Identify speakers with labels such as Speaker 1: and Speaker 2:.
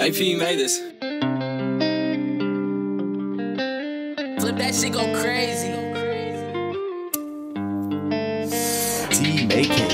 Speaker 1: AP made this.
Speaker 2: Flip that shit go crazy.
Speaker 3: T make it.